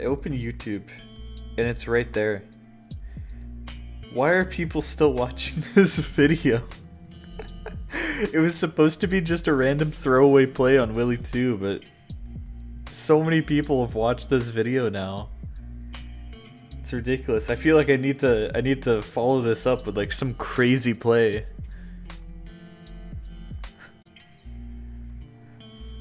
Open YouTube and it's right there. Why are people still watching this video? it was supposed to be just a random throwaway play on Willy 2, but so many people have watched this video now. It's ridiculous. I feel like I need to I need to follow this up with like some crazy play.